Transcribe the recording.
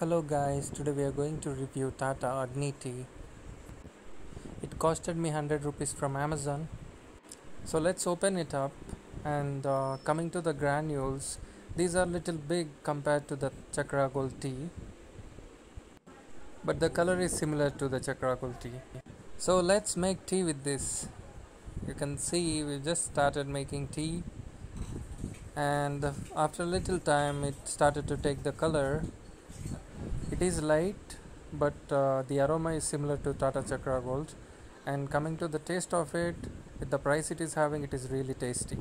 Hello guys, today we are going to review Tata Agni tea. It costed me 100 rupees from Amazon. So let's open it up and uh, coming to the granules, these are little big compared to the Chakra Gold tea. But the color is similar to the Chakra Gold tea. So let's make tea with this. You can see we just started making tea and after a little time it started to take the color it is light but uh, the aroma is similar to Tata Chakra Gold. And coming to the taste of it with the price it is having it is really tasty